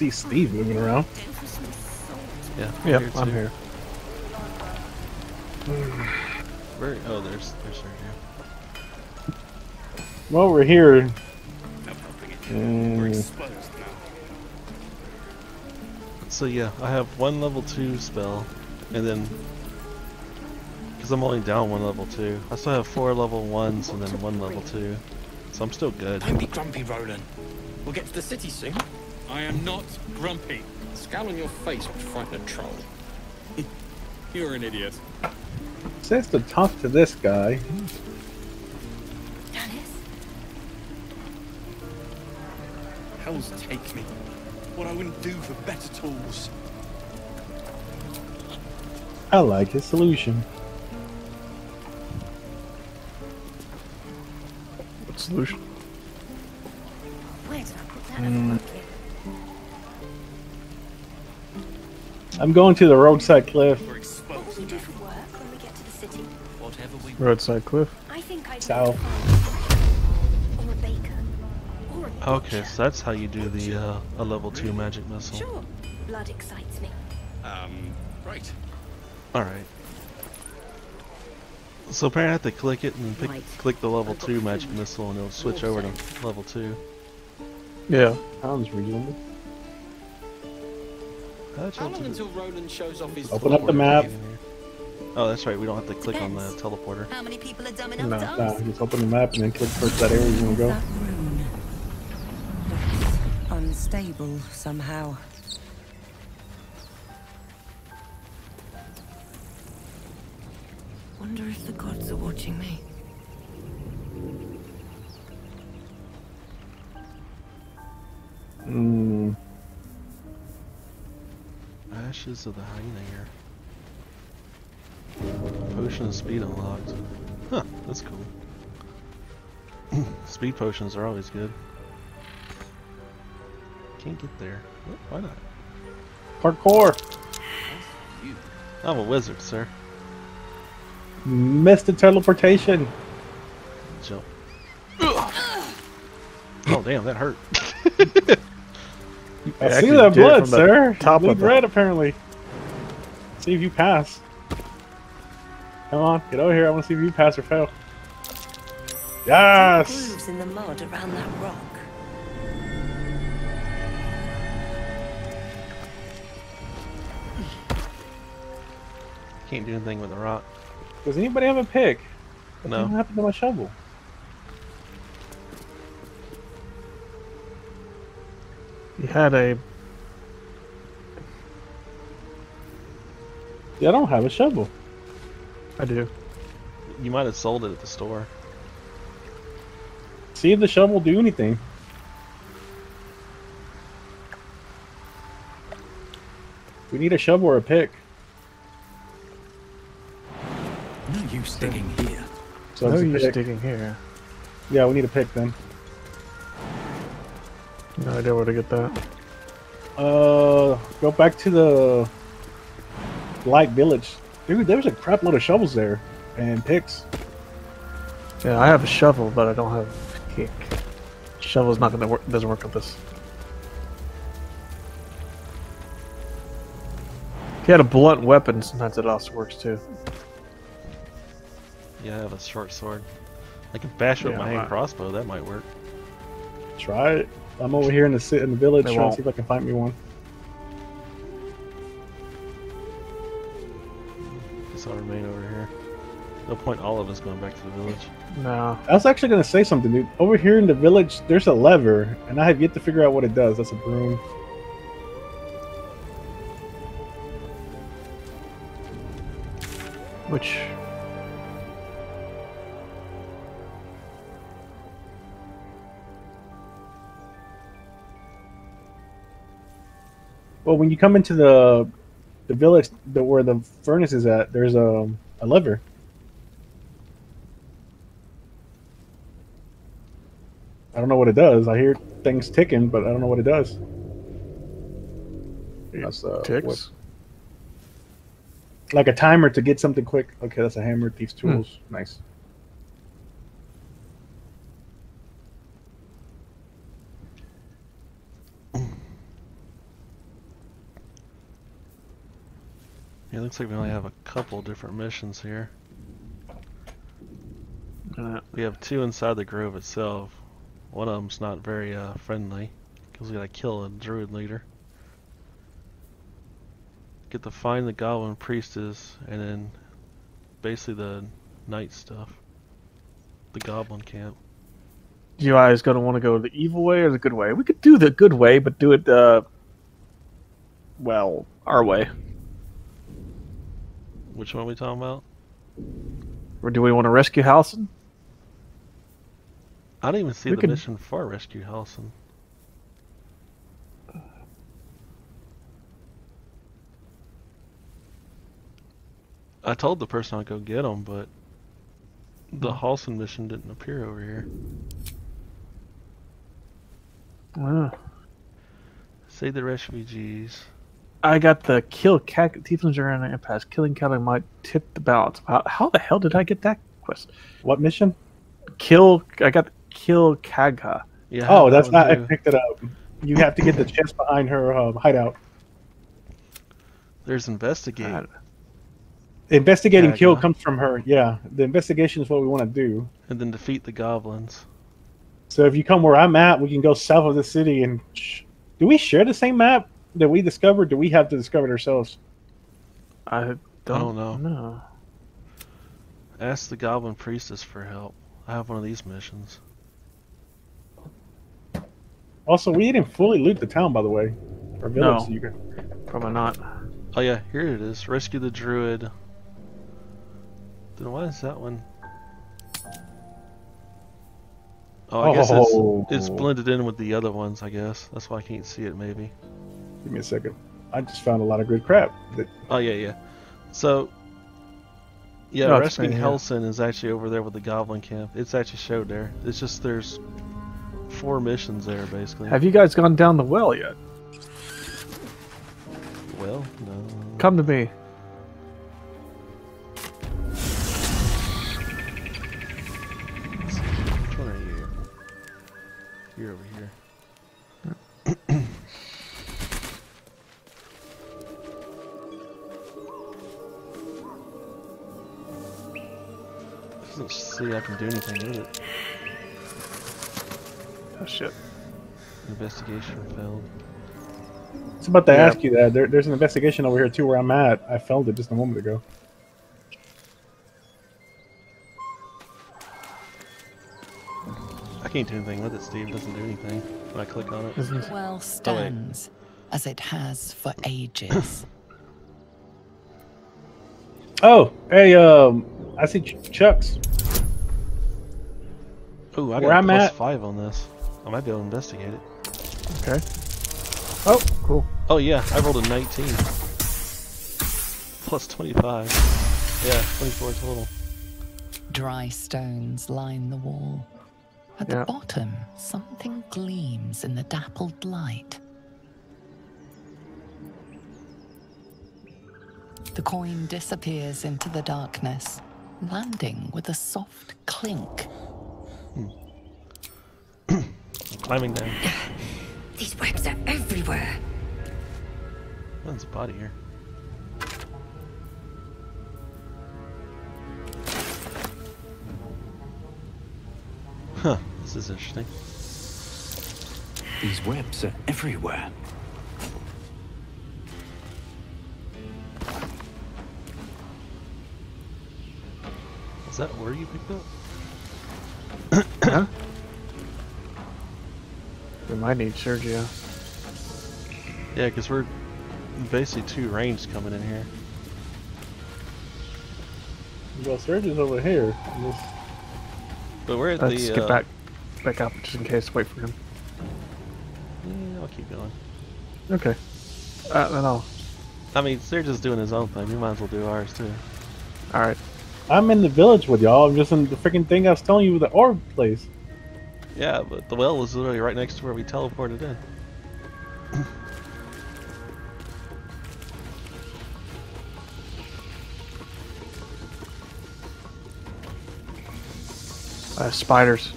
see Steve moving around. Yeah. Yep, here I'm here. Where? Oh, there's there's Sergio. Well, we're here. No helping it. We're Mm. So yeah, I have one level two spell, and then because I'm only down one level two, I still have four level ones and then one level two, so I'm still good. Don't be grumpy, Rolan. We'll get to the city soon. I am not grumpy. Scowl on your face would frighten a troll. You're an idiot. says to talk to this guy. Janice? Hells take me. What I wouldn't do for better tools. I like his solution. What solution? Where did I put that Mm. I'm going to the roadside cliff. What will we do for work when we get to the city? Whatever we Roadside cliff. I think I'd South. or a baker, or a Okay, so that's how you do the uh, a level two magic missile. Sure, blood excites me. Um, right. All right. So apparently I have to click it and pick, Right. click the level two magic missile and it'll switch over to level two. Yeah. Sounds reasonable. How'd How y'all long until Rolan shows off his Open up the map. Oh, that's right. We don't have to click on the teleporter. How many people are dumb enough No, to Nah, ask? just open the map and then click towards that area you want to go. Unstable somehow. Wonder if the gods are watching me. Mm, Ashes of the hyena here. Potion of speed unlocked. Huh, that's cool. speed potions are always good. Can't get there. Why not? parkour. I'm a wizard, sir. Missed the teleportation. Jump. oh damn, that hurt. I actually see that blood, sir. top Bleed of the- red, apparently. See if you pass. Come on, get over here. I want to see if you pass or fail. Yes. Grooves in the mud around that rock. Can't do anything with a rock. Does anybody have a pick? What No. happened to my shovel? You had a. Yeah, I don't have a shovel. I do. You might have sold it at the store. See if the shovel do anything. We need a shovel or a pick. No use digging here. So no it's a use digging here. Yeah, we need a pick then. No idea where to get that. Uh, go back to the Light Village. Dude, there's a crap load of shovels there and picks. Yeah, I have a shovel, but I don't have a pick. Shovel's not gonna work. Doesn't work with this. If you had a blunt weapon, sometimes it also works too. Yeah, I have a short sword. I can bash it with my hand crossbow. That might work. Try it. I'm over here in the ci- in the village They trying won't. to see if I can find me one. Guess I'll remain over here. No point all of us going back to the village. No. I was actually gonna say something, dude. Over here in the village, there's a lever, and I have yet to figure out what it does. That's a broom. Which Well, when you come into the the village, the, where the furnace is at, there's a a lever. I don't know what it does. I hear things ticking, but I don't know what it does. That's uh, ticks. what- like a timer to get something quick. Okay, that's a hammer. Thieves' tools. Nice. Yeah, looks like we only have a couple different missions here. Uh, We have two inside the grove itself. One of them's not very uh, friendly, because we gotta kill a druid leader. Get to find the goblin priestess, and then basically the night stuff. The goblin camp. you guys gonna want to go the evil way or the good way? We could do the good way, but do it uh, well, our way. Which one are we talking about? Or do we want to rescue Halsin? I didn't even see We the could- mission for Rescue Halsin. I told the person I'd go get him, but the Halsin mission didn't appear over here. Uh, Save the refugees. I got the kill cat tieflings are in an impasse. Killing Kagha might tip the balance. How, how the hell did I get that quest? What mission? Kill. I got kill Kagha. Yeah. Oh, have that's that one not. I picked it up. You have to get the chest behind her um, hideout. There's investigate. God. Investigating kill comes from her. Yeah, the investigation is what we want to do. and then defeat the goblins. So if you come where I'm at, we can go south of the city and. Sh- do we share the same map that we discovered? Do we have to discover it ourselves? I don't, don't know. know. Ask the goblin priestess for help. I have one of these missions. Also, we didn't fully loot the town, by the way. Or village. No. so you can- Probably not. Oh yeah, here it is. Rescue the druid. Then why is that one? Oh, I guess Oh. it's, it's oh. blended in with the other ones. I guess that's why I can't see it. Maybe. Give me a second. I just found a lot of good crap. That, Oh yeah, yeah. So. Yeah, No, it's rescuing. Halsin is actually over there with the goblin camp. It's actually showed there. It's just there's four missions there basically. Have you guys gone down the well yet? well, no. Come to me. Which one are you? You're over here. Doesn't I can do anything with it. Oh shit. Investigation failed. I was about to Yeah. ask you that. There, there's an investigation over here too where I'm at. I failed it just a moment ago. I can't do anything with it, Steve. It doesn't do anything when I click on it. Isn't Well stands, as it has for ages. Oh, hey, um, I see Ch- Chuck's. Ooh, I Where got I'm plus at- five on this. I might be able to investigate it. okay? Oh, cool. Oh yeah, I rolled a 19. Plus 25. Yeah, 24 total. Dry stones line the wall. At Yeah. the bottom, something gleams in the dappled light. The coin disappears into the darkness, landing with a soft clink. Climbing down. These webs are everywhere. Oh, there's a body here. Huh, this is interesting. These webs are everywhere. Is that where you picked up? Huh? We might need Sergio. Yeah, because we're basically two ranged coming in here. Well, Surge is over here. in this- But we're at Let's the. get uh, back back up just in case. Wait for him. Yeah, I'll keep going. Okay. Uh, then I'll. I mean, they're just doing his own thing. We might as well do ours too. All right. I'm in the village with y'all. I'm just in the freaking thing I was telling you, with the orb place. Yeah, but the well is literally right next to where we teleported in. Uh, spiders.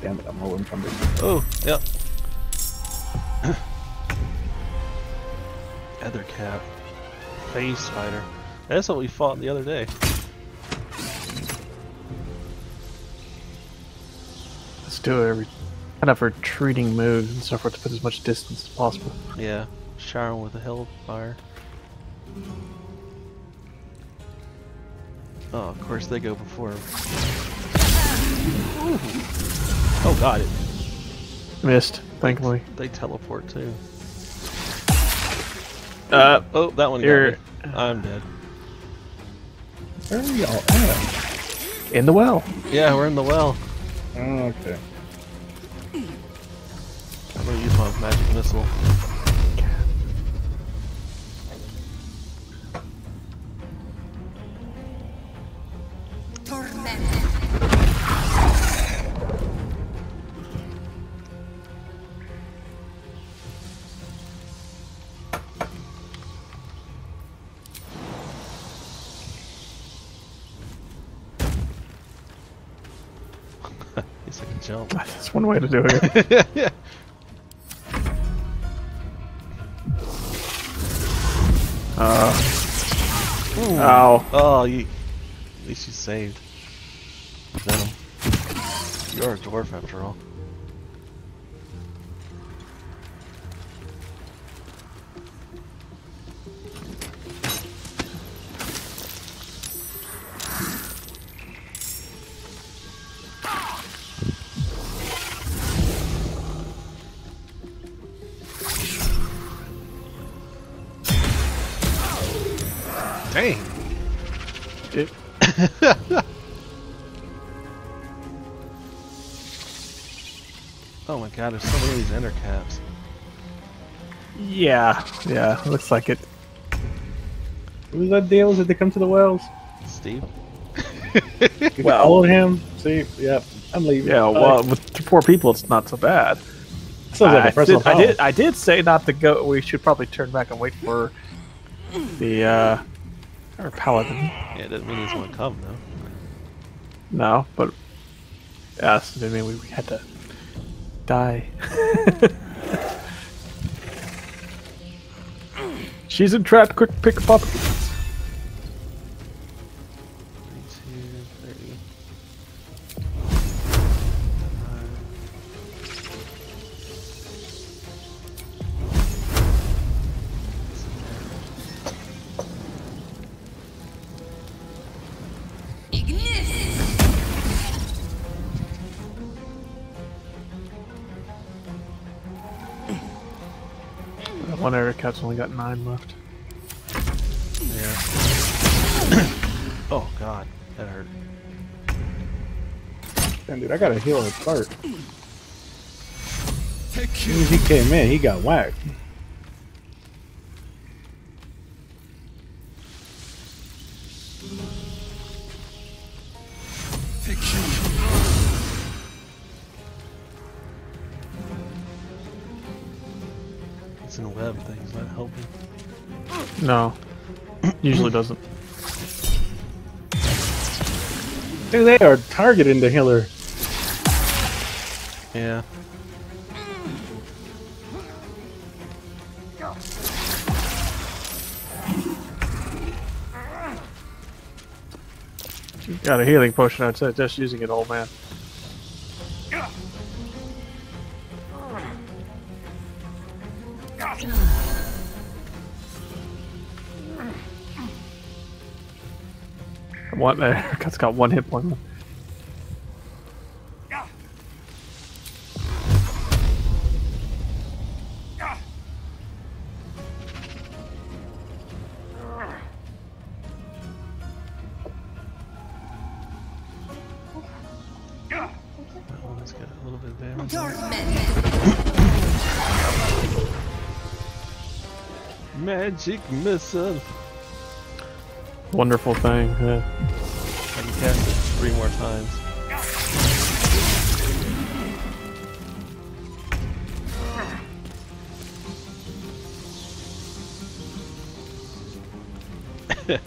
Damn it, I'm rolling from this. Oh, yep. Ettercap. Phase spider. That's what we fought the other day. Do it every kind of retreating moves and so forth to put as much distance as possible. Yeah. Shower with a hellfire. Oh, of course they go before. Ooh. Oh god, it, Missed, thankfully. they teleport too. Uh, Oh, that one got I'm dead. Where are y'all at? in the well. Yeah, we're in the well. Okay. Magic missile. It's like a jump. That's one way to do it. yeah. Oh, you. At least you saved. Venom. You're a dwarf after all. Dang. It- Oh my god, there's so many of these ender caps. yeah, yeah, looks like it. Who's that deal? Did they come to the wells? Steve? You followed him? See? Yep. I'm leaving. Yeah, well, with four people, it's not so bad. Sounds like I, a personal did, I did. I did say not to go. We should probably turn back and wait for the uh, our paladin. Yeah, it doesn't mean he's gonna come though. No, but yes, I mean we, we had to die. She's entrapped. Quick, pick her One only got nine left. Yeah. oh god, that hurt. Damn, dude, I gotta heal a cart. Take As soon as he came in, he got whacked. No, usually doesn't. Dude, they are targeting the healer. Yeah. You got a healing potion. I'd say just using it, old man. What? There, it's got one hit point. left. That Wonderful thing. Yeah. I can cast it three more times.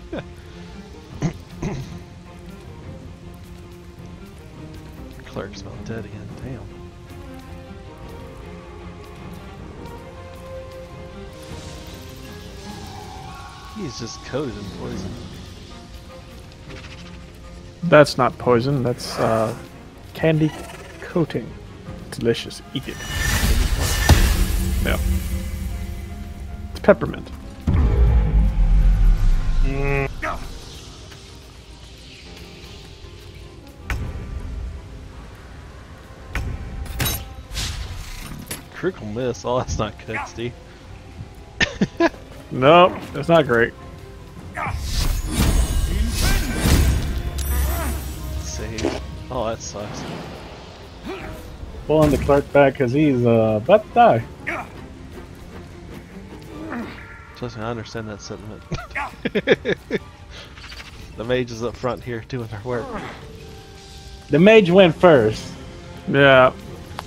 Clerk's about dead again. Damn. he's just coated in poison. That's not poison. That's uh, candy coating. Delicious. Eat it. Yeah. It's peppermint. Critical miss. Oh, that's not good, Steve. No, that's not great. Sucks. Pulling the clerk back because he's uh, about to die. Trust me, I understand that sentiment. the mage is up front here doing her work. The mage went first. Yeah.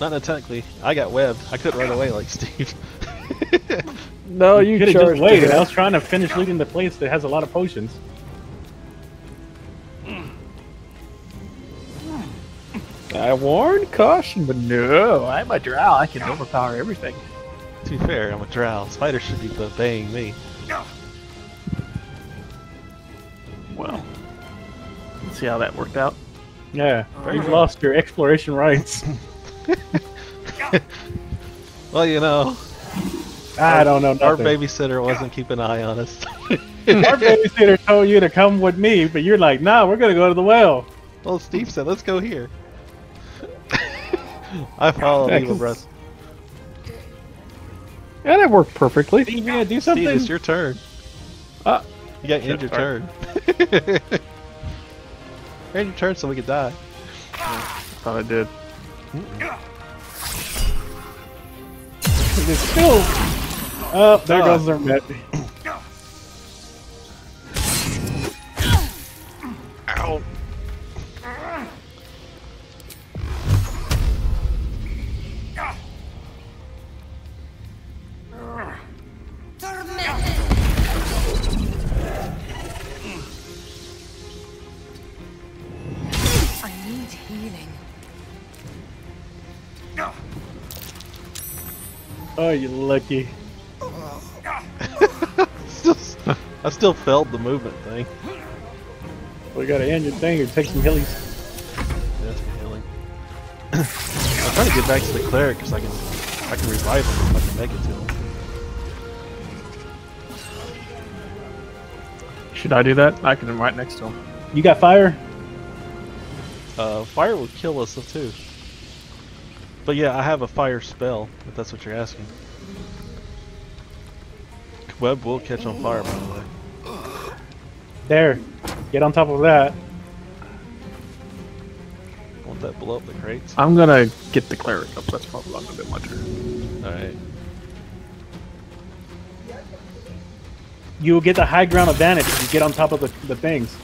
Not that technically. I got webbed. I couldn't run away like Steve. No, you Could have charged just waited. I was trying to finish looting the place that has a lot of potions. I warned caution, but no, I'm a drow. I can overpower everything. to be fair, I'm a drow. Spider should be obeying me. Well, let's see how that worked out. Yeah, you've lost your exploration rights. Well, you know, I don't know our babysitter wasn't keeping an eye on us. Our babysitter told you to come with me, but you're like, nah, we're gonna go to the well. well, Steve said, let's go here. I followed Yeah, Eva 'cause- Breast. And it worked perfectly. Steve, you gonna do Steve, it's your turn. Ah. You got to end your turn. end your turn so we could die. Thought I did. It's still. Oh, there Ah. goes their met. Ow. Healing. Oh, you lucky. Still, I still felt the movement thing. We gotta end your thing or take some hillies. That's me healing. I'm trying to get back to the cleric because I can, I can revive him if I can make it to him. Should I do that? I can right next to him. You got fire? Uh, fire will kill us too. But yeah, I have a fire spell, if that's what you're asking. Web will catch on fire, by the way. There. Get on top of that. Won't that blow up the crates? I'm gonna get the cleric up. That's probably not gonna be my turn. Alright. You will get the high ground advantage if you get on top of the, the things.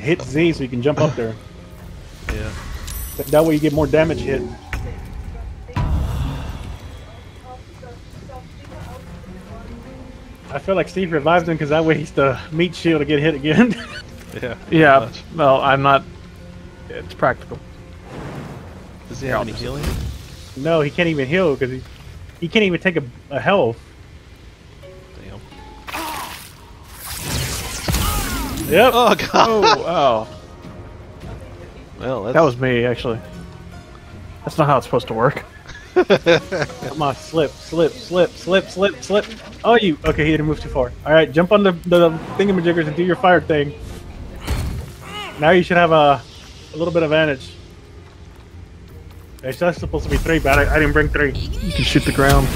Hit Z so you can jump up there. Yeah. That way you get more damage hit. I feel like Steve revived him because that way he's the meat shield to get hit again. Yeah. Yeah. much. Well, I'm not. It's practical. Does he have any healing? no, he can't even heal because he, he can't even take a, a health. Yep. Oh god! Oh, oh. Well, that's, That was me, actually. That's not how it's supposed to work. Come on, slip, slip, slip, slip, slip, slip. Oh, you. Okay, he didn't move too far. All right, jump on the, the thingamajiggers and do your fire thing. Now you should have a, a little bit of advantage. It's just supposed to be three, but I, I didn't bring three. You can shoot the ground.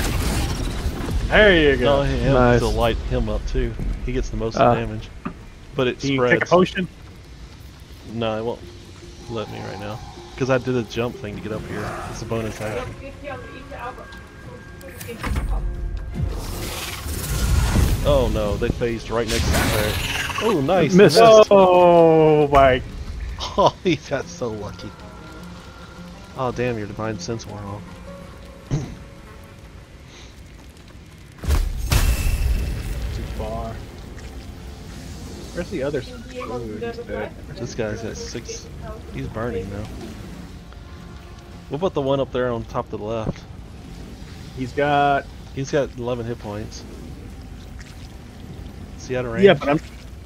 There you No, go. him Nice. to light him up too. He gets the most Ah. damage. But it Do you take a potion? No, it won't let me right now. Because I did a jump thing to get up here. It's a bonus action. Oh no, they phased right next to the cleric. Oh, nice. Missed. Oh my! Oh, he got so lucky. Oh, damn, your divine sense wore off. Where's the others? Oh. This guy's at six. He's burning now. What about the one up there on top to the left? He's got He's got 11 hit points. Is he out of range? Yeah, but I'm.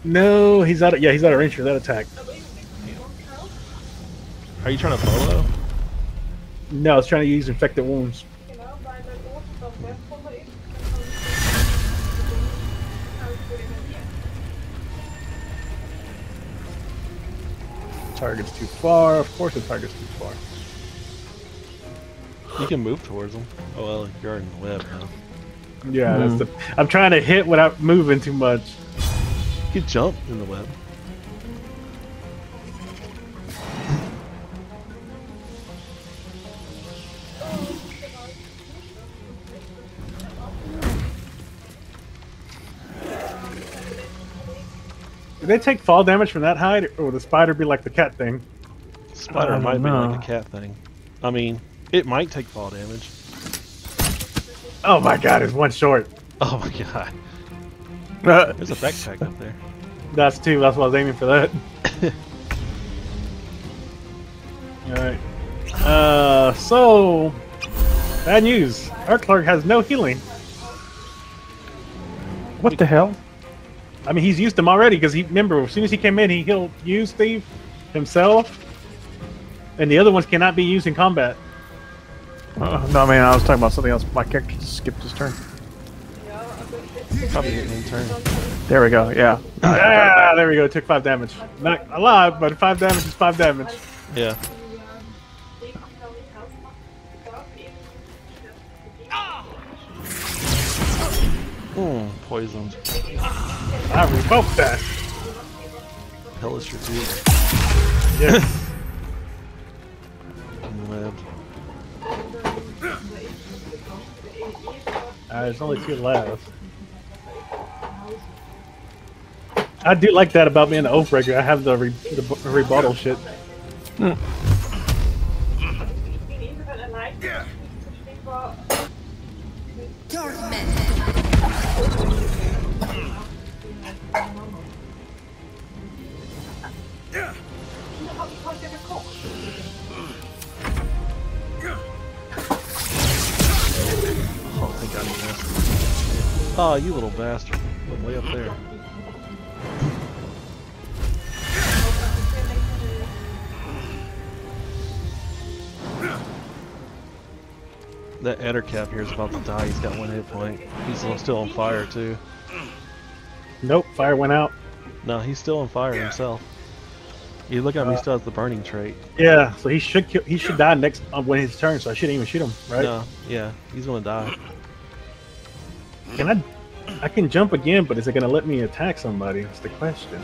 No, he's out. Of, yeah, he's out of range for that attack. Are you trying to follow? No, I was trying to use infected wounds. Target's too far. Of course, the target's too far. You can move towards them. Oh well, you're in the web now. Yeah, that's hmm. the. I'm trying to hit without moving too much. You can jump in the web. Do they take fall damage from that height, or will the spider be like the cat thing? Spider might don't be like a cat thing. I mean, it might take fall damage. Oh my god, it's one short. Oh my god. Uh, There's a backpack up there. That's two. That's why I was aiming for that. Alright. Uh, so. Bad news. Our clerk has no healing. what the hell? I mean, he's used them already because he remember as soon as he came in, he healed you, Steve, himself, and the other ones cannot be used in combat. Uh, no, I mean I was talking about something else. My character just skipped his turn. Probably hitting in turn. There we go. Yeah. Ah, there we go. Took five damage. Not a lot, but five damage is five damage. Yeah. Hmm, poisoned. I revoked that. Hellish rebuke. Yes. in the web. uh, there's only two left. I do like that about being an Oathbreaker. I have the, re- the b- rebuttal shit. Oh, Ettercap here is about to die. He's got one hit point. He's still on fire, too. Nope, fire went out. No, he's still on fire himself. You look at him, he still has the burning trait. Yeah, so he should kill, he should die next uh, when his turn. So I shouldn't even shoot him, right? No, yeah, he's gonna die. Can I? I can jump again, but is it gonna let me attack somebody? That's the question.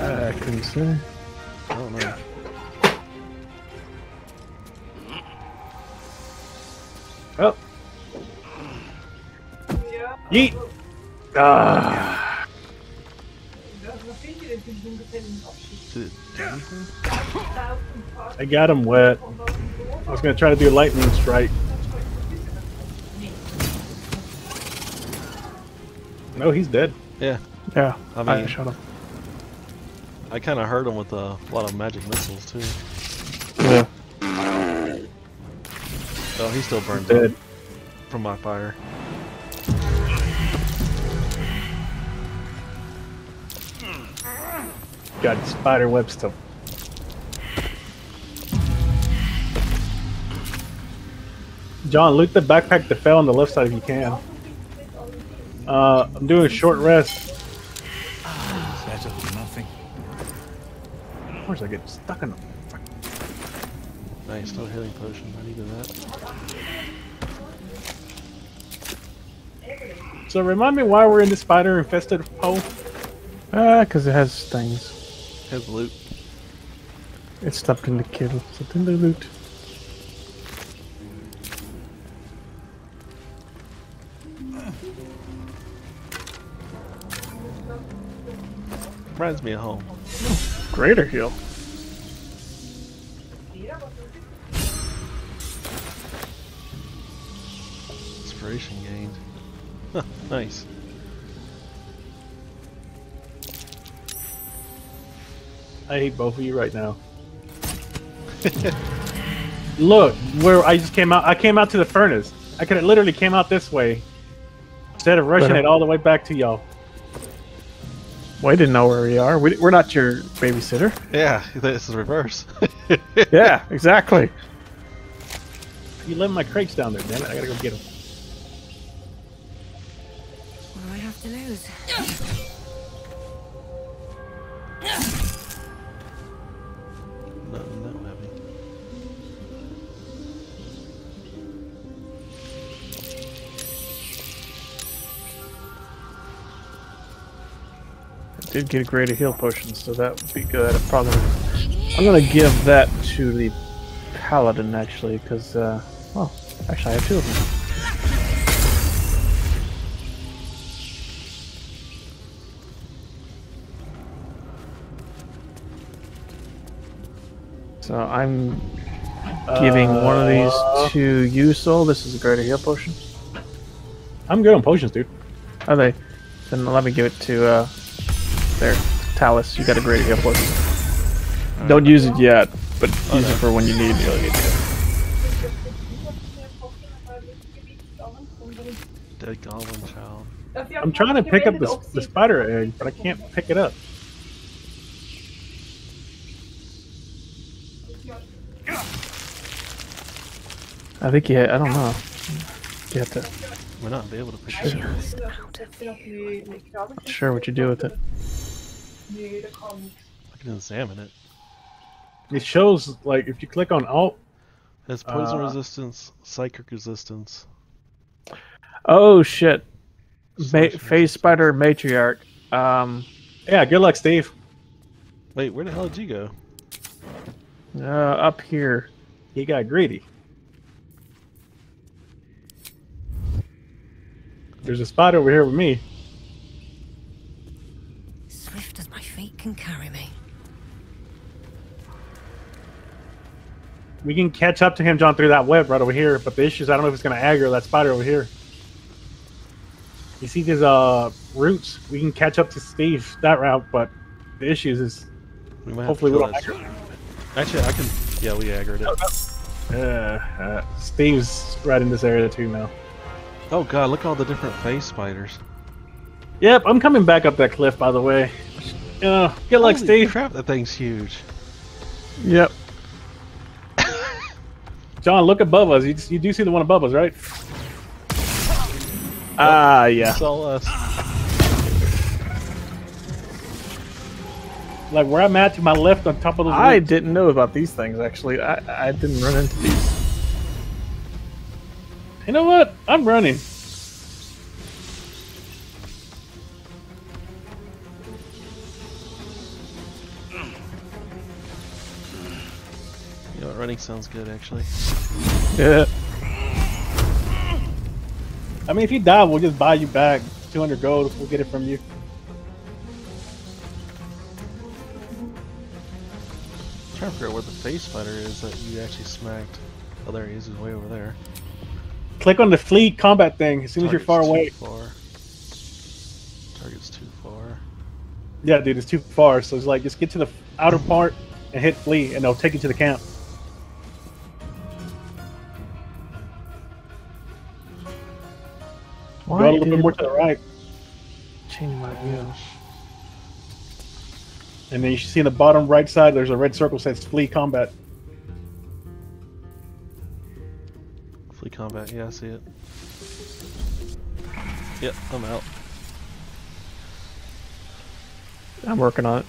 I couldn't say. I don't know. Oh. Yeet. Ah. Did it do anything? I got him wet. I was gonna try to do a lightning strike. No, he's dead. Yeah, Yeah. I I, shot him. I kind of hurt him with a lot of magic missiles too. Yeah. Oh, he still burns Dead. up from my fire. Got spider web stuff. John, loot the backpack that fell on the left side if you can. Uh, I'm doing a short rest. Better than nothing. Of course, I get stuck in them. Nice, no healing potion. I needed that. So remind me why we're in the spider infested hole. Ah, because it has things. Has loot. It's stuffed in the kill. It's in the loot. Reminds me of home. Greater heal. Inspiration gained. Huh, nice. I hate both of you right now. Look, where I just came out. I came out to the furnace. I could have literally came out this way instead of rushing But, uh, it all the way back to y'all. We didn't know where we are. We, we're not your babysitter. Yeah, this is reverse. yeah, exactly. You left my crates down there, damn it! I gotta go get them. Have to lose? Nothing that heavy. I did get a greater heal potion, so that would be good. I'm probably. I'm gonna give that to the paladin actually, because uh, well, actually I have two of them. So I'm giving one of Uh, these to you, Soul. This is a greater heal potion. I'm good on potions, dude. Are they? Then let me give it to uh, there, Talus. You got a greater heal potion. Don't use it yet, but use it for when you need. You'll need it. Dead goblin child. I'm trying to pick up the, the spider egg, but I can't pick it up. I think you. I don't know. You have to. We're not be able to push it up. Just out of here. Not sure what you do with it. I can examine it. It shows like if you click on Alt, It has poison Uh, resistance, psychic resistance. Oh shit! Ma- slash Phase Spider Matriarch. Um, yeah. Good luck, Steve. Wait, where the hell did you go? uh, up here. He got greedy. There's a spot over here with me. Swift as my feet can carry me. We can catch up to him, John, through that web right over here. But the issue is, I don't know if it's going to aggro that spider over here. You see these uh roots? We can catch up to Steve that route, but the issue is, is We hopefully to we kill aggro. Actually, I can. Yeah, we aggroed it. Uh, uh, Steve's right in this area too now. Oh god, look at all the different phase spiders. Yep, I'm coming back up that cliff, by the way. Uh, good luck, Holy Steve. crap, that thing's huge. Yep. John, look above us. You, you do see the one above us, right? Ah, yeah. It's all us. Like where I'm at to my left on top of the. I didn't know about these things actually. I I didn't run into these. You know what? I'm running. You know what, running sounds good actually. Yeah. I mean, if you die, we'll just buy you back 200 gold. We'll get it from you. I'm trying to figure out where the face fighter is that you actually smacked. Oh, there he is. He's way over there. Click on the fleet combat thing as soon as you're far Target's away. Far. Target's too far. Yeah, dude, it's too far. So it's like just get to the outer part and hit flee, and they'll take you to the camp. Go a little bit more to the right, change my view? and then you should see in the bottom right side. There's a red circle that says flee combat. Combat. Yeah, I see it. Yep, I'm out. I'm working on it.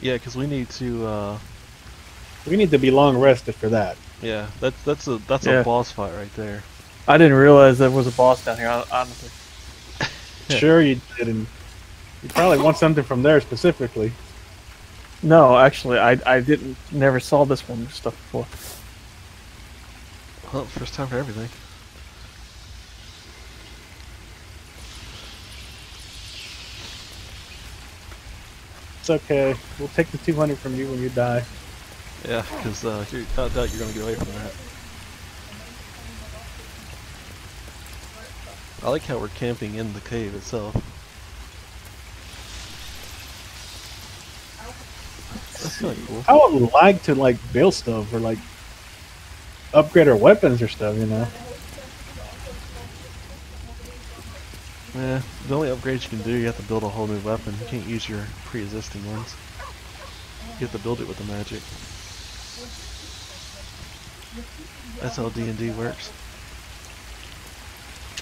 Yeah, because we need to. uh We need to be long rested for that. Yeah, that's that's a that's Yeah. a boss fight right there. I didn't realize there was a boss down here. hon- Honestly. Sure, you didn't. You probably want something from there specifically. No, actually, I I didn't. Never saw this one stuff before. Well, first time for everything. It's okay. We'll take the 200 from you when you die. Yeah, because uh, you're, I doubt you're gonna get away from that. I like how we're camping in the cave itself. That's kind of cool. I would like to like build stuff or like upgrade our weapons or stuff, you know. Yeah, the only upgrades you can do, you have to build a whole new weapon. You can't use your pre-existing ones. You have to build it with the magic. That's how D&D works.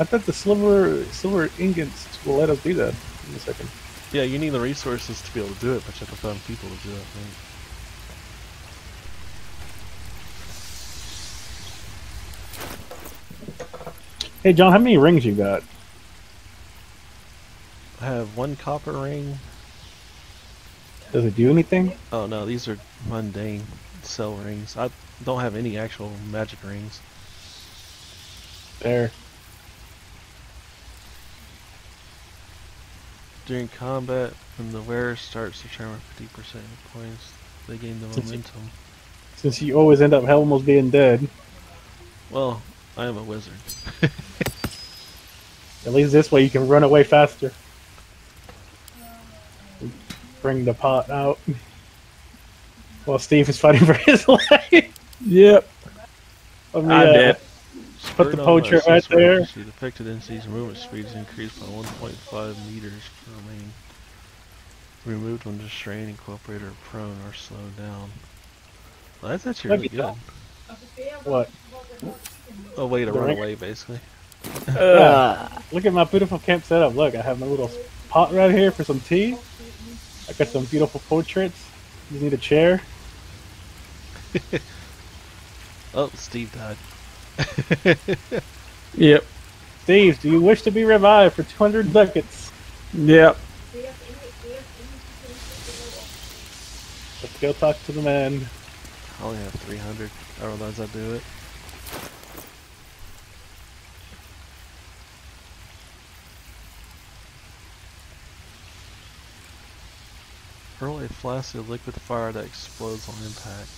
I thought the silver silver ingots will let us do that in a second. Yeah, you need the resources to be able to do it, but you have to find people to do it. Right? Hey John, how many rings you got? I have one copper ring. Does it do anything? Oh no, these are mundane cell rings. I don't have any actual magic rings. There. During combat, when the wearer starts to charm 50% hit points, they gain the Since- momentum. Since you always end up almost being dead. Well, I am a wizard. At least this way you can run away faster. Bring the pot out. While Steve is fighting for his life. Yep. Let me, I uh, did. Put the Spurred on portrait by right sensory there. The affected NC's movement speed is increased by 1.5 meters per remaining. Removed when distrained, incorporated, or prone, or slowed down. Well, that's actually Look really at good. What? A way to The run ring- away, basically. Uh, yeah. Look at my beautiful camp setup. Look, I have my little pot right here for some tea. I got some beautiful portraits. You need a chair. Oh, Steve died. Yep. Steve, do you wish to be revived for 200 ducats? Yep. Let's go talk to the man. I only have 300. I realize I do it. Hurl a flask of liquid fire that explodes on impact.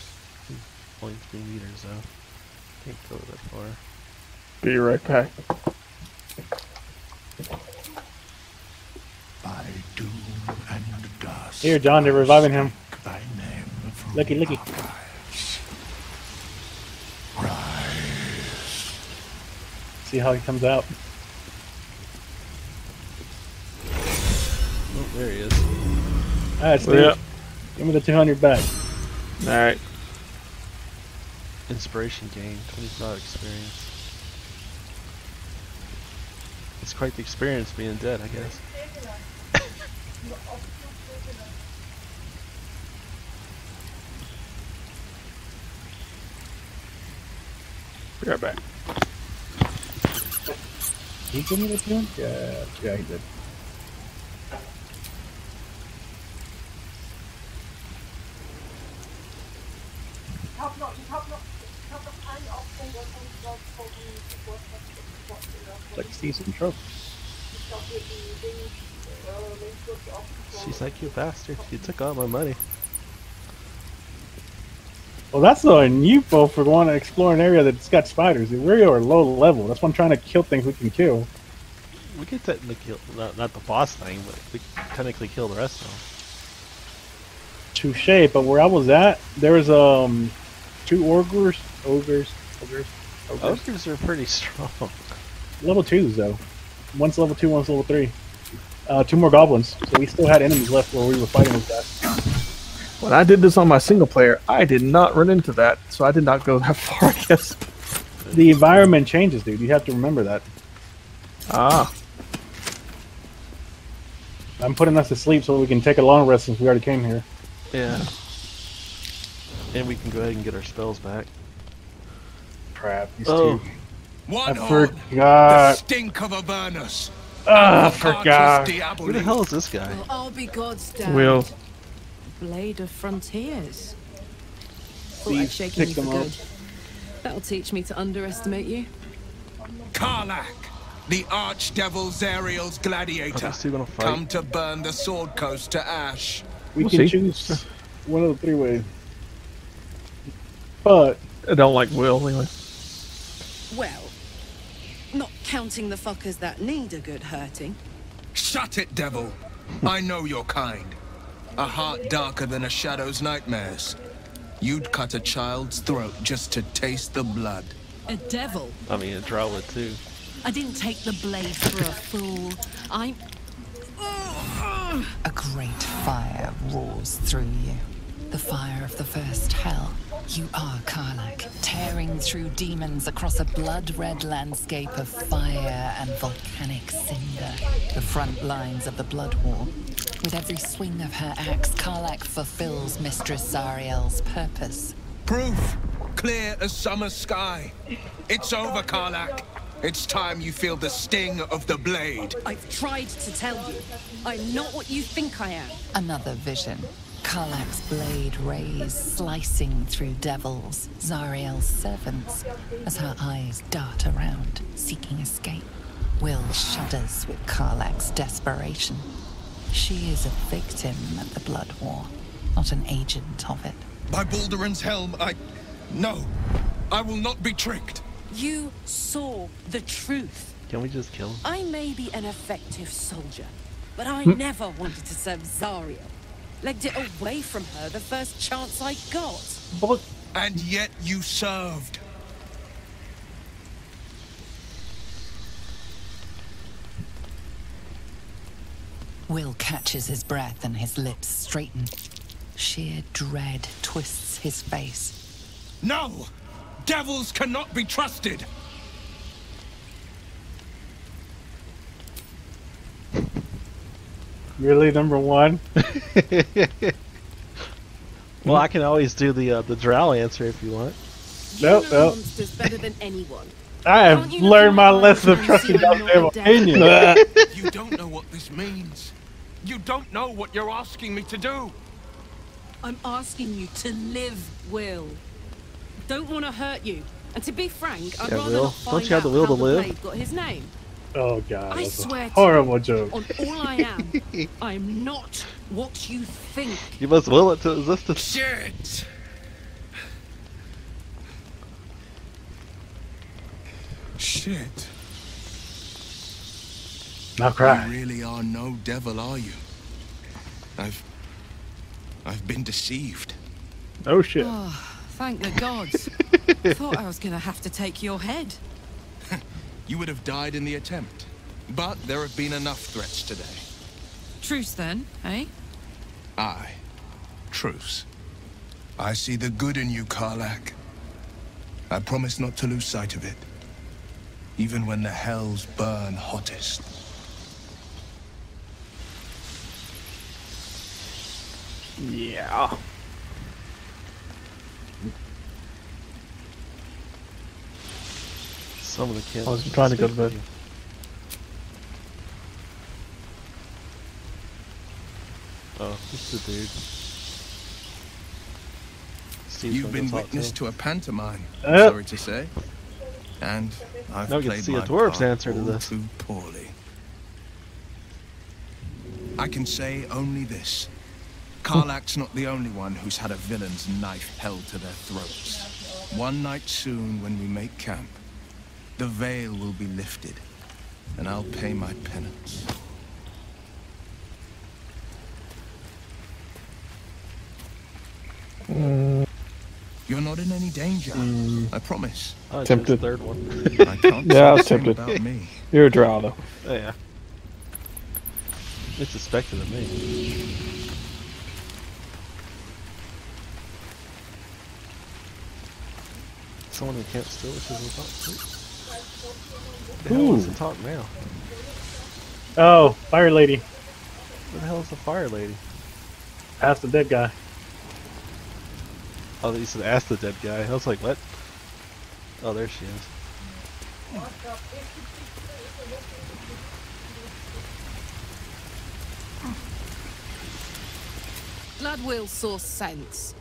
Only 3 meters though. Can't go that far. Be right back. By doom and dust. Here, John, they're reviving him. Thy name from Looky, looky. See how he comes out. Oh, there he is. Alright, Steve. Yep. Give me the 200 back. Alright. Inspiration gain, 25 experience. It's quite the experience being dead, I guess. Be right back. He give me the 200? Yeah, yeah, he did. Like Steve's in trouble. She's like, you bastard, you took all my money. Well, that's on you both for going to explore an area that's got spiders. We are low level. That's why I'm trying to kill things we can kill. We could technically kill, not, not the boss thing, but we could technically kill the rest of them. Touche, but where I was at, there was um two ogres, ogres, ogres, ogres. Ogres are pretty strong. level twos though. One's level two, one's level three. Uh, two more goblins. So we still had enemies left where we were fighting with guys. When I did this on my single player, I did not run into that, so I did not go that far, I guess. The environment changes, dude. You have to remember that. Ah. I'm putting us to sleep so we can take a long rest since we already came here. Yeah. And we can go ahead and get our spells back. Crap. These Oh. two. One I horde, the forgot. stink of Avernus. Ah, I Cartus forgot. Who the hell is this guy? Well, I'll be God's dad. Wyll. Blade of Frontiers. Thought Steve I'd shaken you picked for good. That'll teach me to underestimate you. Karlach, the archdevil Zariel's Are gladiator. these two gonna fight? Come to burn the Sword Coast to ash. We We'll can see. choose one of the three ways. But I don't like Wyll, anyway. Well, not counting the fuckers that need a good hurting. Shut it, devil. I know your kind. A heart darker than a shadow's nightmares. You'd cut a child's throat just to taste the blood. A devil. I mean, a drow would too. I didn't take the blade for a fool. I'm. A great fire roars through you. The fire of the first hell. You are Karlach, tearing through demons across a blood-red landscape of fire and volcanic cinder. The front lines of the Blood War. With every swing of her axe, Karlach fulfills Mistress Zariel's purpose. Proof! Clear as summer sky. It's over, Karlach. It's time you feel the sting of the blade. I've tried to tell you. I'm not what you think I am. Another vision. Karlach's blade rays slicing through devils, Zariel's servants, as her eyes dart around, seeking escape. Wyll shudders with Karlach's desperation. She is a victim of the Blood War, not an agent of it. By Balduran's helm, I... No. I will not be tricked. You saw the truth. Can we just kill him? I may be an effective soldier, but I hmm. never wanted to serve Zariel. Legged it away from her the first chance I got. But And yet you served. Wyll catches his breath and his lips straighten. Sheer dread twists his face. No! Devils cannot be trusted! Really, number one? Well, I can always do the uh, the drow answer if you want. Nope, you know nope. monsters better than anyone. I have you learned my lesson of trusting fancy goddamn your opinion. You don't know what this means. You don't know what you're asking me to do. I'm asking you to live, Wyll. Don't want to hurt you. And to be frank, I'd Yeah, rather Wyll. not Don't find you have the will how to live? blade got his name. Oh god, I that's a swear to horrible joke. On all I am, I'm not what you think. You must will it to existence. Shit! Shit. Now cry. You really are no devil, are you? I've... I've been deceived. Oh shit. Oh, thank the gods. I Thought I was gonna have to take your head. You would have died in the attempt. But there have been enough threats today. Truce then, eh? Aye. Truce. I see the good in you, Karlach. I promise not to lose sight of it. Even when the hells burn hottest. Yeah. Some of the kids. I was trying to go to bed. Oh, it's the dude. Steve's You've been witness him. to a pantomime, Uh. sorry to say. And I've Now we get to played see a my dwarf's part answer to all this. too poorly. I can say only this. Karlach's not the only one who's had a villain's knife held to their throats. One night soon, when we make camp, the veil will be lifted, and I'll pay my penance. Mm. You're not in any danger, mm. I promise. Oh, it's Tempted. his third one. I can't Yeah, I was say the same tempted. about me. You're a drow though. Oh, yeah. It's suspected of me. Someone who can't steal which is a talk to. The hell is Ooh. the talk now? Oh, fire lady. What the hell is the fire lady? Past the dead guy. Oh, you said ask the dead guy. I was like, what? Oh, there she is. Glad Wyll saw sense.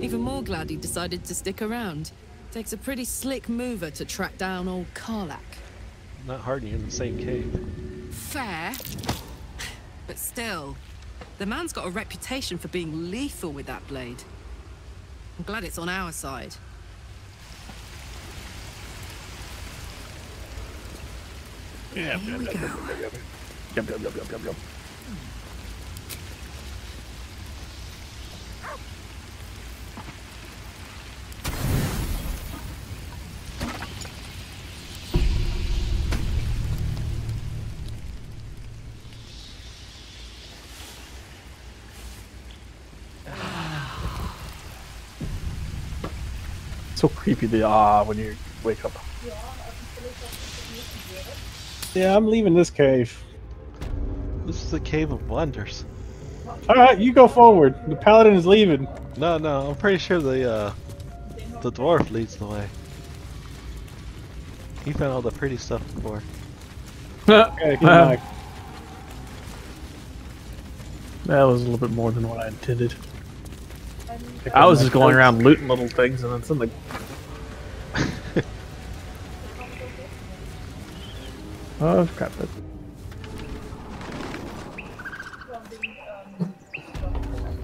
Even more glad he decided to stick around. Takes a pretty slick mover to track down old Karlach. Not hard, you're in the same cave. Fair. But still, the man's got a reputation for being lethal with that blade. I'm glad it's on our side. Yeah. Here we go. Yum, yum, yum, yum, yum, yum. So creepy. The ah when you wake up. Yeah, I'm leaving this cave. This is the Cave of Wonders. All right, you go forward. The paladin is leaving. No, no, I'm pretty sure the uh, the dwarf leads the way. He found all the pretty stuff before. Okay, come Uh, back. That was a little bit more than what I intended. I was just going around looting little things, and then something. Oh crap! That,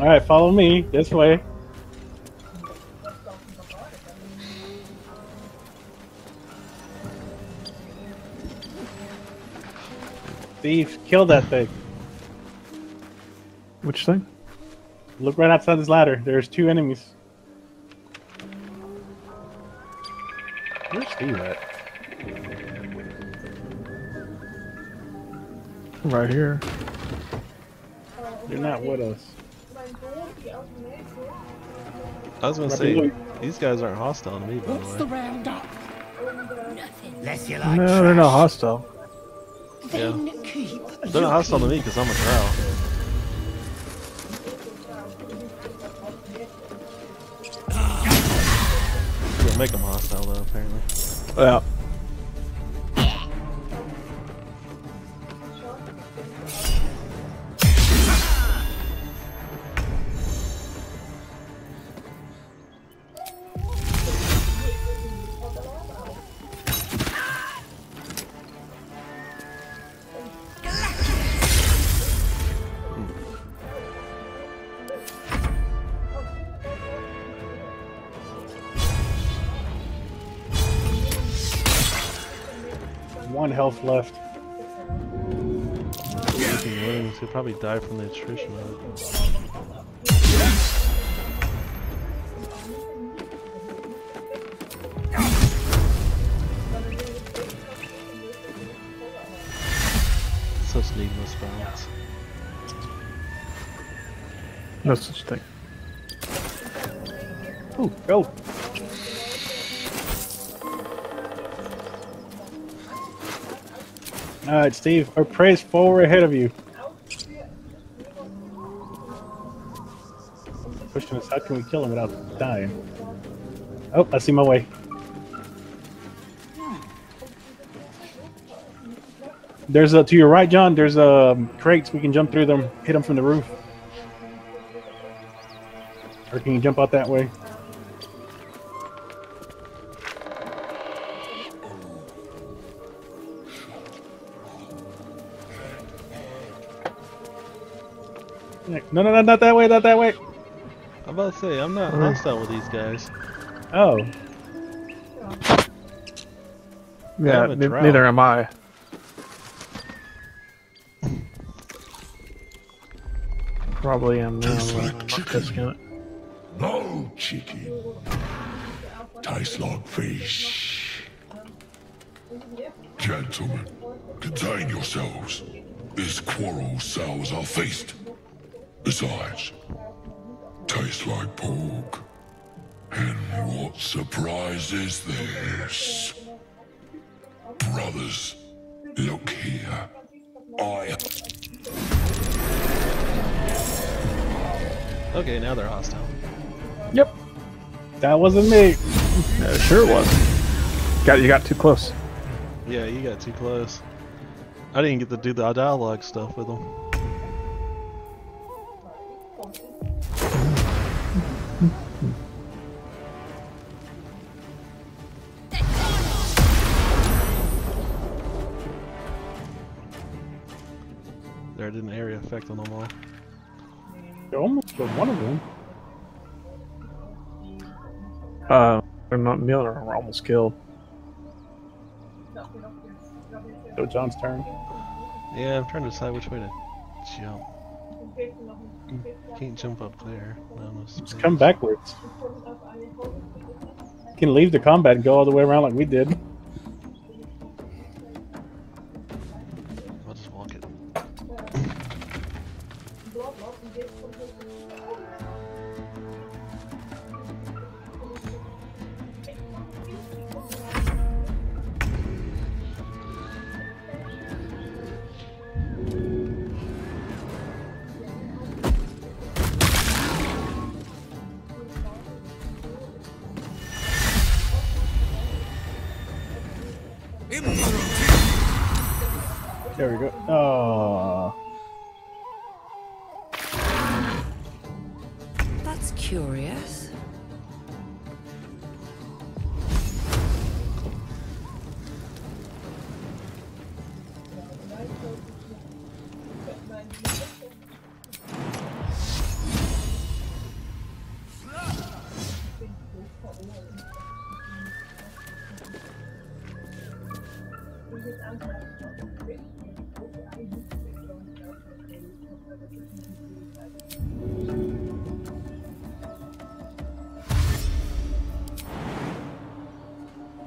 All right, follow me this way. Thief, kill that thing. which thing? Look right outside this ladder. There's two enemies. Where's Steve at? Right here. They're not with us. I was gonna say these guys aren't hostile to me, by the way. round up? Less you like No, they're not hostile. Yeah. They're not hostile to me because I'm a drow. Ah. You'll make them hostile though, apparently. Yeah. One health left. Taking wounds, he'll probably die from the attrition of it. Such needless violence. No such thing. Ooh, go. All right, Steve. Our prey's forward ahead of you. Push him aside. Can we kill him without dying? Oh, I see my way. There's a to your right, John. There's um, crates. We can jump through them. Hit them from the roof. Or can you jump out that way? No, no, no, not that way, not that way. I'm about to say, I'm not Uh. hostile with these guys. Oh, Yeah, ne- drow. neither am I. Probably am now. Tastes but like I'm not chicken. No chicken. Tastes like fish. Gentlemen, contain yourselves. This quarrel sours our feast. Besides, tastes like pork. And what surprise is this? Brothers, look here. I Okay, now they're hostile. Yep. that wasn't me. Yeah, it sure was. Got you got too close. Yeah, you got too close. I didn't get to do the dialogue stuff with them. There did an area effect on them all. You almost killed one of them. Uh, they're not the other are almost killed. So John's turn. Yeah, I'm trying to decide which way to jump. Can't jump up there. No, no Just come backwards. You can leave the combat and go all the way around like we did.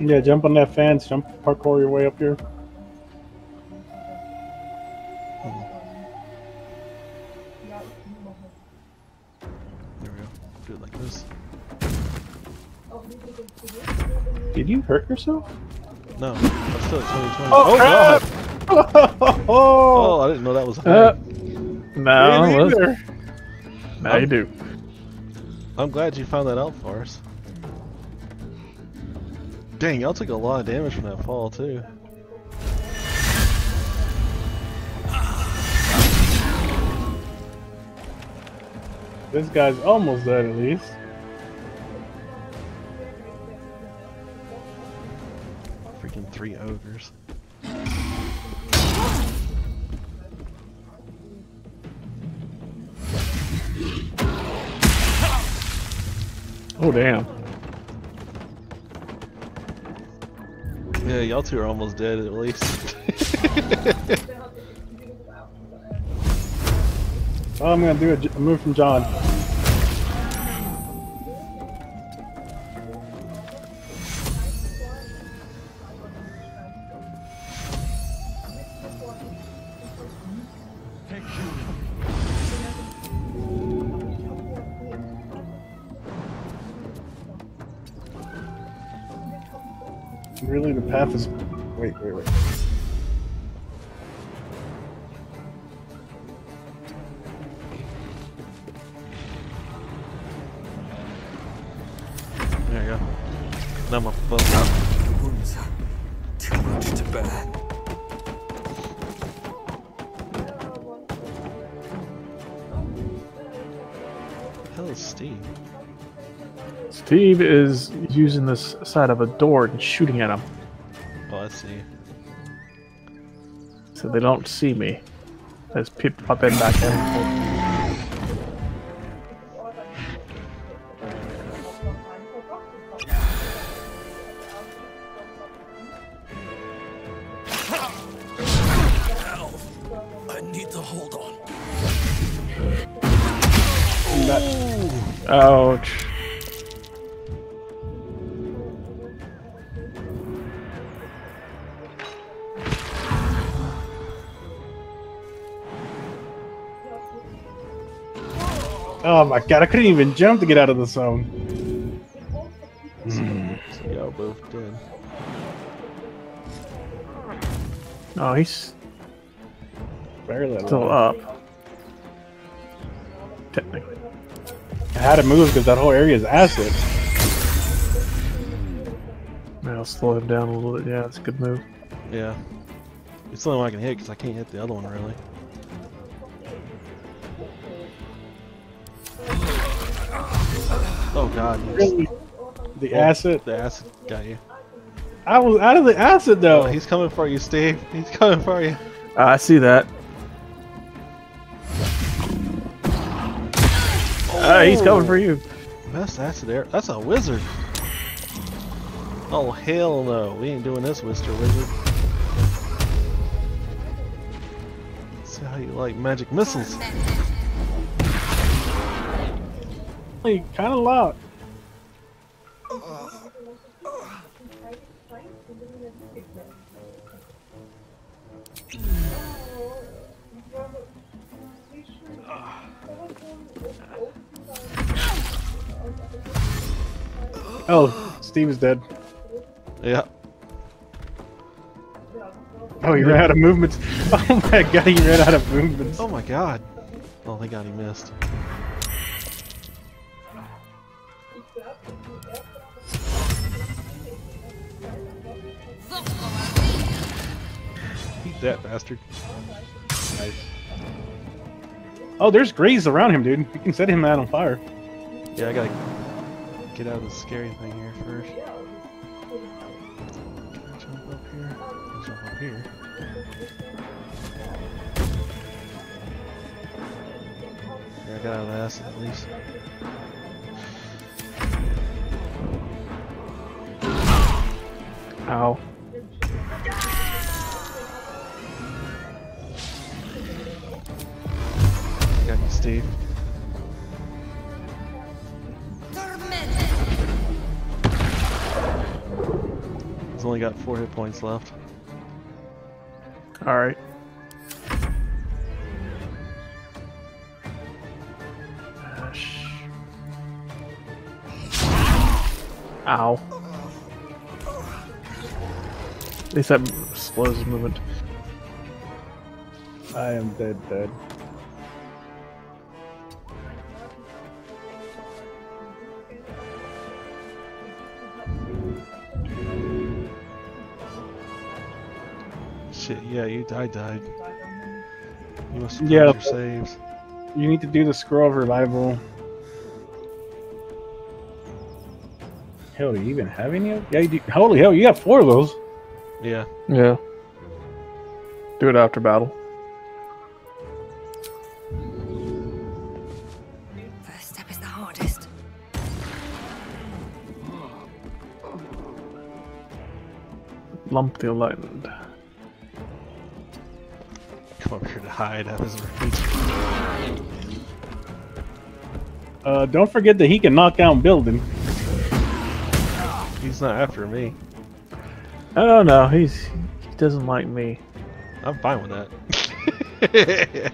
Yeah, jump on that fence. Jump parkour your way up here. There we go. Do it like this. Did you hurt yourself? No, I'm still at 2020. Oh, God! Oh, Oh, I didn't know that was a Uh, thing. no, Me let's- neither. now you do. I'm glad you found that out for us. Dang, y'all took a lot of damage from that fall, too. This guy's almost dead at least. Freaking three ogres. Oh damn. Yeah, y'all two are almost dead at least. Oh, I'm gonna do a move from John. Really, the is. Wait, wait, wait. there you go. Now my phone out. The wounds are too much to bear. hell is Steve? Steve is using this side of a door and shooting at him, I see. so they don't see me. People pop in back in. Oh my god, I couldn't even jump to get out of the zone. So y'all both dead. Oh, he's Barely still alive. up. Technically. I had to move because that whole area is acid. I'll slow him down a little bit. Yeah, that's a good move. Yeah. It's the only one I can hit because I can't hit the other one really. God, yes. Really? The acid. The acid got you. I was out of the acid though. Oh, he's coming for you, Steve. He's coming for you. Ah, I see that. Ah, he's coming for you. That's acid air. That's a wizard. Oh hell no, we ain't doing this, Mr. Wizard. See how you like magic missiles. Hey, Kind of loud. Oh, Steve is dead. Yeah. Oh, he ran out of movements. Oh my god, he ran out of movements. Oh my god. Oh thank god he missed. Eat that bastard. Nice. Oh, there's grays around him, dude. You can set him out on fire. Yeah, I gotta get out of the scary thing here first. Can I jump up here? I jump up here. Yeah, I got out of the acid at least. Ow. Got you, Steve. He's only got four hit points left. Alright. Ow. At least that slows his movement. I am dead, dead. Yeah, you I died. You must have Yeah, yeah, your saves. You need to do the scroll of revival. Hell, do you even have any of? Yeah, you do. Holy hell, you got four of those. Yeah. Yeah. Do it after battle. First step is the hardest. Lump the enlightened. Come up here to hide, have his. Uh, don't forget that he can knock down building. He's not after me. Oh no, he's he doesn't like me. I'm fine with that.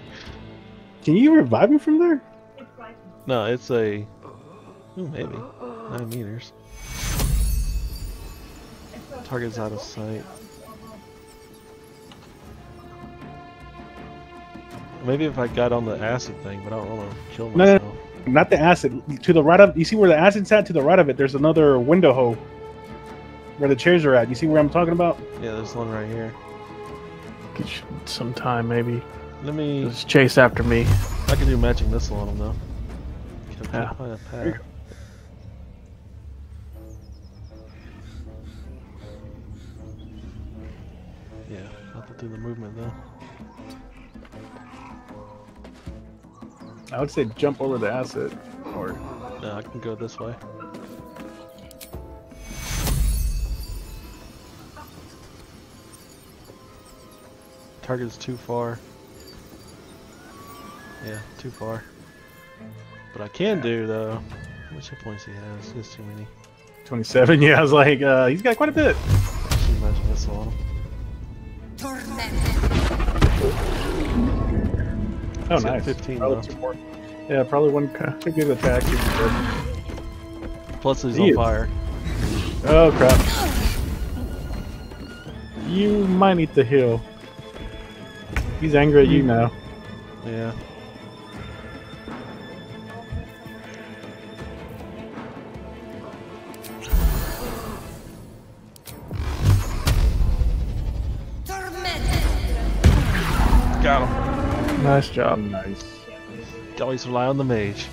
Can you revive him from there? no, it's a. Ooh, maybe. Nine meters. Target's out of sight. Maybe if I got on the acid thing, but I don't want to kill No, no. Not the acid. To the right of you see where the acid's at. To the right of it, there's another window hole where the chairs are at. You see where I'm talking about? Yeah, there's one right here. Get you some time maybe. Let me. Just chase after me. I can do magic missile on him though. Can I Yeah. find a There you path? Yeah, I'll have to do the movement though. I would say jump over the acid. Or No, I can go this way. Target's too far. Yeah, too far. But I can do though. How much hit points he has? He has too many. 27. Yeah, I was like, uh, he's got quite a bit. Should imagine missile on him. Oh, He's nice. 15 Probably two more. Yeah, probably one too good attack. he'd be dead. Plus he's He on is- fire. Oh crap! You might need to heal. He's angry at you hmm. now. Yeah. Nice job. Nice. Always rely on the mage.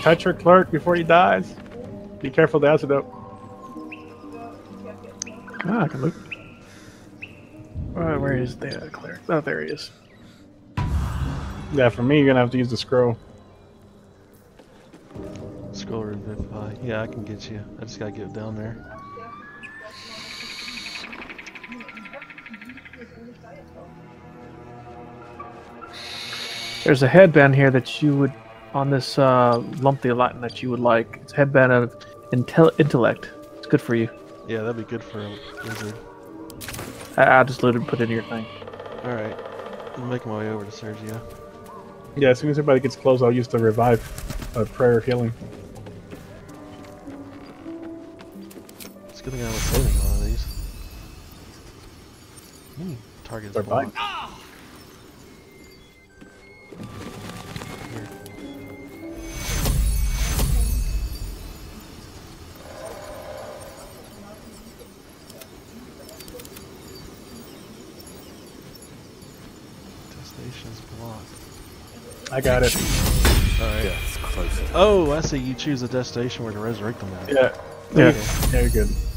Touch your clerk before he dies. Be careful of the antidote. Ah, I can look. Alright, where is the cleric? Oh, there he is. Yeah, for me, you're gonna have to use the scroll. Scroll revivify. Yeah, I can get you. I just gotta get down there. There's a headband here that you would, on this uh, lump the enlightened that you would like. It's a headband of intel- intellect. It's good for you. Yeah, that'd be good for a wizard. I, I just literally put it in your thing. Alright. I'm making my way over to Sergio. Yeah, as soon as everybody gets close, I'll use the revive uh, prayer healing. It's a good thing I was saving one of these. Hmm, target's They're I got it. Alright. Yeah, it's close. oh, I see. You choose a destination where to resurrect them at. Yeah. Yeah. very Yeah, you're good.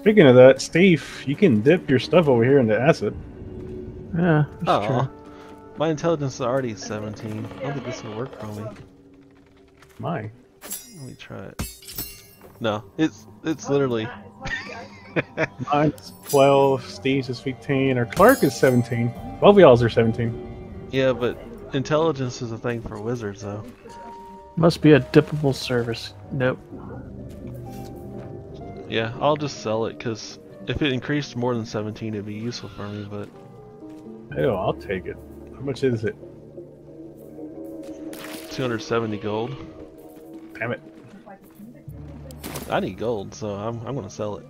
Speaking of that, Steve, you can dip your stuff over here into acid. Yeah, that's Oh, true. my intelligence is already 17. I don't think this will work for me. My. Let me try it. No, it's it's literally. Mine's 12, Steve's is 15, or Clark is 17. Both of y'all's are 17. Yeah, but intelligence is a thing for wizards, though. Must be a dippable service. Nope. Yeah, I'll just sell it because if it increased more than 17, it'd be useful for me. But Oh, I'll take it. How much is it? 270 gold. Damn it. I need gold, so I'm I'm gonna sell it.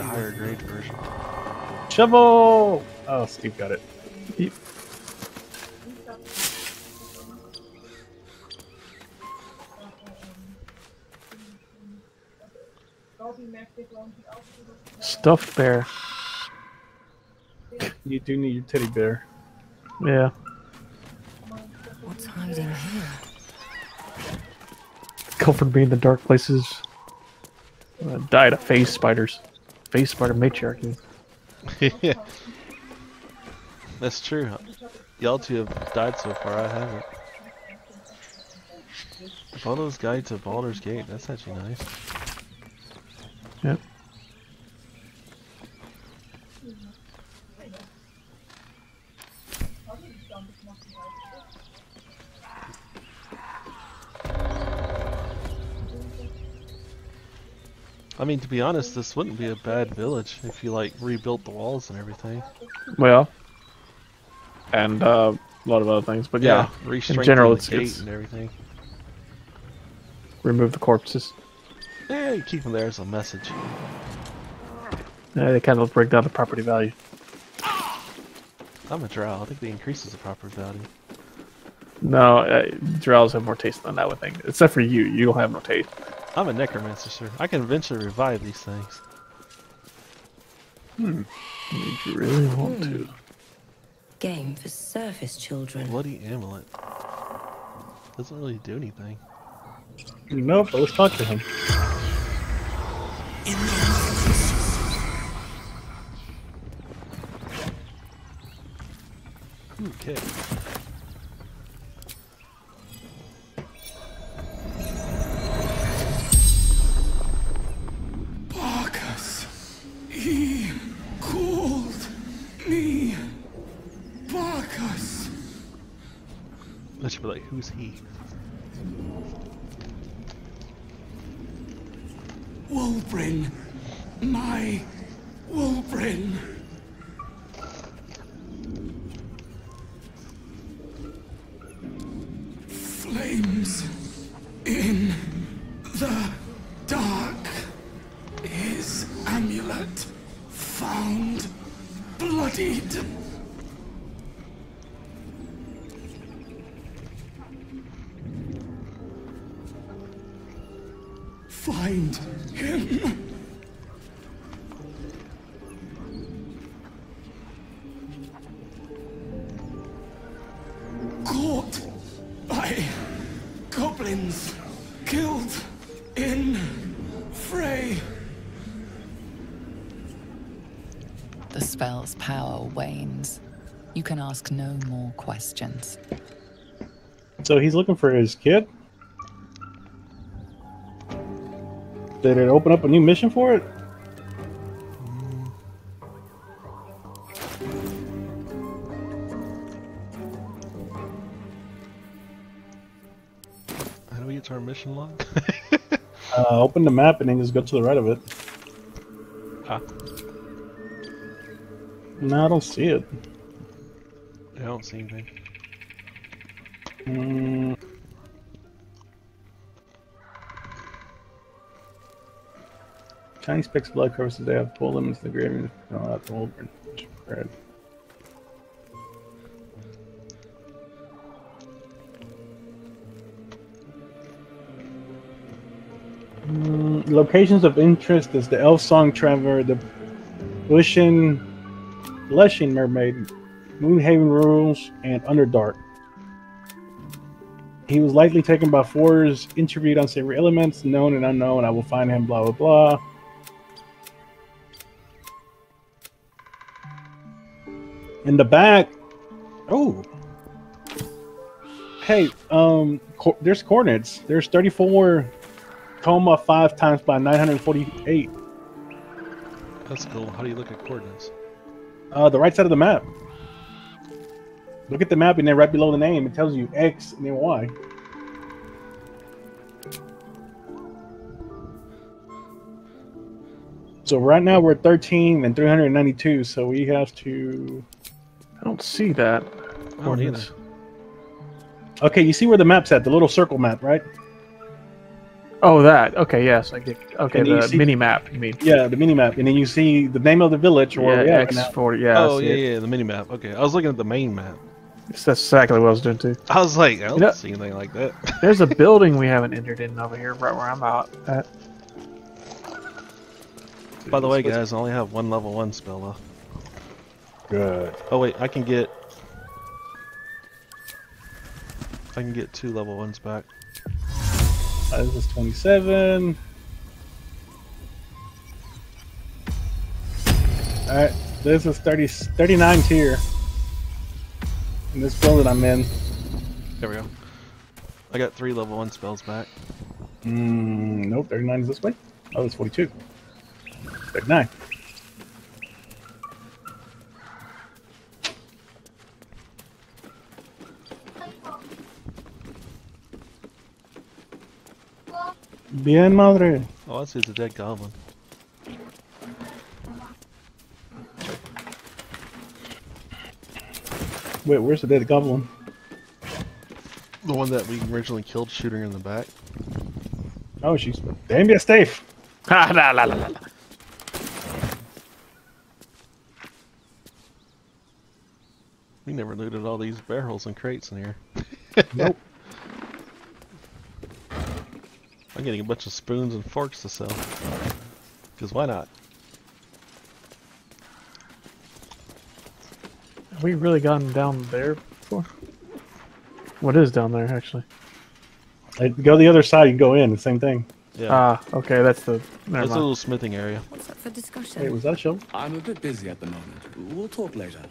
The higher grade version. Shovel! Oh, Steve got it. Yep. Stuffed bear. You do need your teddy bear. Yeah. What's hiding here? Comfort me in the dark places. Uh, died of phase spiders. Phase of matriarchy. yeah, that's true. Y'all two have died so far. I haven't. Photos guide to Baldur's Gate. That's actually nice. Yep. I mean, to be honest, this wouldn't be a bad village if you like rebuilt the walls and everything. Well. And uh, a lot of other things, but yeah, in general, it's, it's and everything. remove the corpses. Yeah, you keep them there as a message. Yeah, they kind of break down the property value. I'm a drow. I think they increases the property value. No, uh, drows have more taste than that I would think. Except for you, you don't have no taste. I'm a necromancer, sir. I can eventually revive these things. Hmm. If you really want to. Game for surface children. Bloody amulet. Doesn't really do anything. Nope, but let's talk to him. Okay. He? By goblins. Killed in fray. The spell's power wanes. You can ask no more questions. So he's looking for his kid? Did it open up a new mission for it? question uh, open the map and then just go to the right of it. Huh? No, I don't see it. I don't see anything. Mm. Tiny specks of blood covers the day. Pull them into the grave and no, that's old. Mm, locations of interest is the Elfsong Tavern, the Blushing, Blushing Mermaid, Moonhaven Rules, and Underdark. He was likely taken by fours, interviewed on savory elements, known and unknown. I will find him, blah, blah, blah. In the back, oh, hey, um, co- there's coordinates. There's 34 comma 5 times by 948. That's cool. How do you look at coordinates? Uh, the right side of the map. Look at the map, and then right below the name, it tells you X and then Y. So right now we're 13 and 392, so we have to. I don't see that. I don't either. Okay, you see where the map's at, the little circle map, right? Oh, that. Okay, yes, I get. Okay, the see- mini map. You mean? Yeah, the mini map, and then you see the name of the village or yeah, X now. forty. Yeah. Oh yeah, it. yeah, the mini map. Okay, I was looking at the main map. That's exactly what I was doing too. I was like, I don't know- see anything like that. There's a building we haven't entered in over here, right where I'm out at. By the way, guys, I only have one level one spell left. Good. Oh wait, I can get. I can get two level ones back. Uh, this is 27. Alright, this is 30, 39 tier. In this building I'm in. There we go. I got three level one spells back. Mm, nope, 39 is this way. Oh, it's 42. 39. Bien, madre. Oh, I see it's a dead goblin. Wait, where's the dead goblin? The one that we originally killed, shooting in the back. Oh, she's damn yeah, safe. Ha la ah, la la la. la. We never looted all these barrels and crates in here. Nope. I'm getting a bunch of spoons and forks to sell. Because why not? Have we really gotten down there before? What is down there actually? Like, go the other side, you go in, the same thing. Yeah. Ah, okay, that's the. Never That's a little smithing area. What's up for discussion? Wait, was that a show? I'm a bit busy at the moment. We'll talk later.